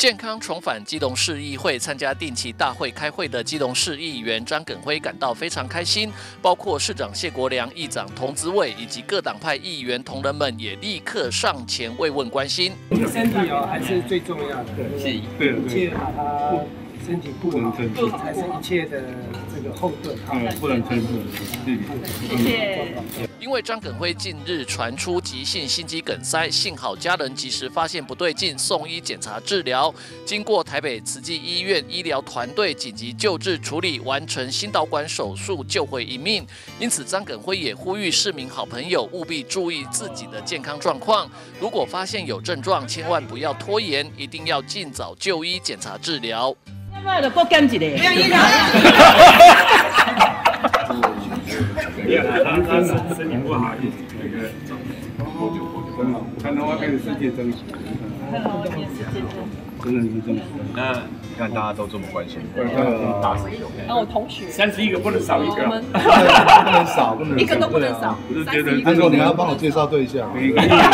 健康重返基隆市议会参加定期大会开会的基隆市议员张耿辉感到非常开心，包括市长谢国良、议长童子伟以及各党派议员同仁们也立刻上前慰问关心。身体哦，还是最重要的，是，对，把它身体不能撑住，才是一切的这个后盾。嗯，不能撑住，谢谢。因为张耿辉近日传出急性心肌梗塞，幸好家人及时发现不对劲，送医检查治疗。经过台北慈济医院医疗团队紧急救治处理，完成心导管手术，救回一命。因此，张耿辉也呼吁市民好朋友务必注意自己的健康状况。如果发现有症状，千万不要拖延，一定要尽早就医检查治疗。那就多减一个，身体不好，那个真好，看到外面的世界真好，看到外面世界真，的是真好。那你看大家都这么关心，打死球。那我同学，三十一个不能少一个，不能少，不能一个都不能少。我就觉得，他说你要帮我介绍对象，每个议员，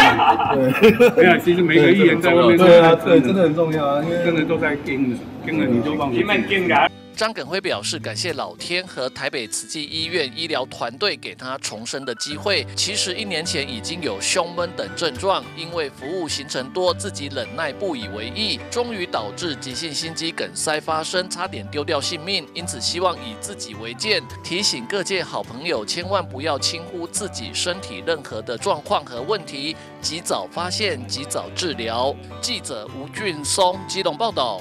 对，没有，其实每个议员在外面，对啊，对，真的很重要啊，因为真的都在跟着，跟着你就忘了。张耿辉表示，感谢老天和台北慈济医院医疗团队给他重生的机会。其实一年前已经有胸闷等症状，因为服务行程多，自己忍耐不以为意，终于导致急性心肌梗塞发生，差点丢掉性命。因此，希望以自己为鉴，提醒各界好朋友，千万不要轻忽自己身体任何的状况和问题，及早发现，及早治疗。记者吴俊松，机动报道。